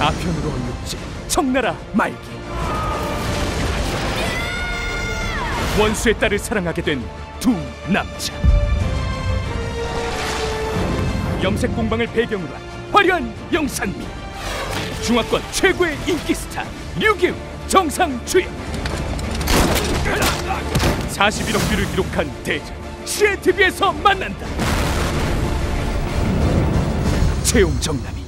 아편으로 얼룩진 청나라 말기. 원수의 딸을 사랑하게 된 두 남자. 염색 공방을 배경으로 한 화려한 영상미. 중화권 최고의 인기 스타 류기우 정솽 주연 41억 뷰를 기록한 대작. CNTV에서 만난다. 채용 정남이